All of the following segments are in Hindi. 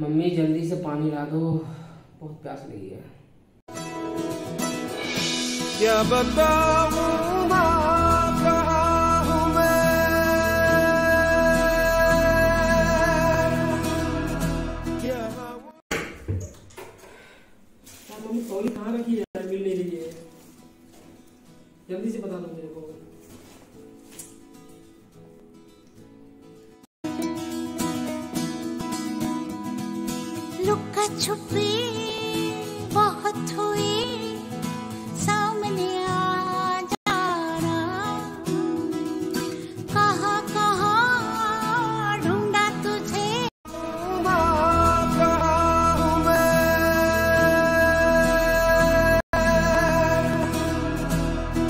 मम्मी जल्दी से पानी ला दो। बहुत प्यास लगी है। क्या बताऊँ हाँ, कहाँ रखी है मिल नहीं रही जल्दी से बता दो मेरे को लुका छुपी बहुत सामने आ जाना कहाँ कहाँ ढूंढा तुझे?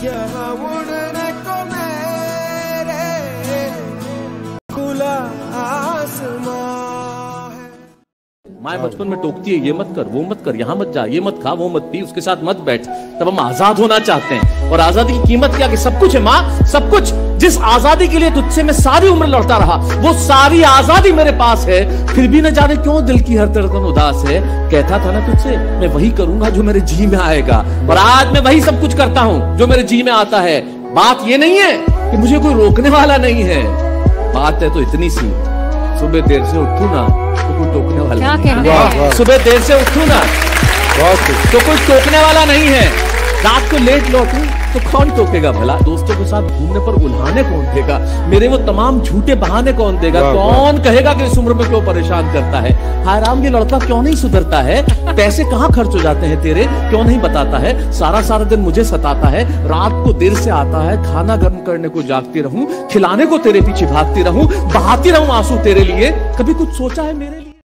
यहाँ उड़ने को मेरे खुला माए बचपन में टोकती है, ये मत कर, वो मत कर, यहाँ मत जा, ये मत खा, वो मत पी, उसके साथ मत बैठ। तब हम आज़ाद होना चाहते हैं। और आज़ादी की कीमत क्या कि सब कुछ है माँ, सब कुछ। जिस आज़ादी के लिए तुझसे मैं सारी उम्र लड़ता रहा, वो सारी आज़ादी मेरे पास है। फिर भी न जाने क्यों दिल की हर धड़कन उदास है। कहता था ना तुझसे, मैं वही करूँगा जो मेरे जी में आएगा। और आज मैं वही सब कुछ करता हूँ, जो मेरे जी में आता है। बात ये नहीं है कि मुझे कोई रोकने वाला नहीं है। बात है तो इतनी सी। सुबह देर से उठू ना तो कोई टोकने वाला क्या नहीं है। सुबह देर से उठू ना तो कोई टोकने वाला नहीं है। रात को लेट लौटू तो कौन टोकेगा भला? दोस्तों के साथ घूमने पर उल्हाने कौन देगा? मेरे वो तमाम झूठे बहाने कौन देगा? कौन कहेगा कि इस उम्र में क्यों परेशान करता है? हाय राम ये लड़का क्यों नहीं सुधरता है? पैसे कहाँ खर्च हो जाते हैं तेरे? क्यों नहीं बताता है? सारा सारा दिन मुझे सताता है। रात को देर से आता है खाना गर्म करने को जागती रहूँ खिलाने को तेरे पीछे भागती रहूँ बहाती रहूँ आँसू तेरे लिए। कभी कुछ सोचा है मेरे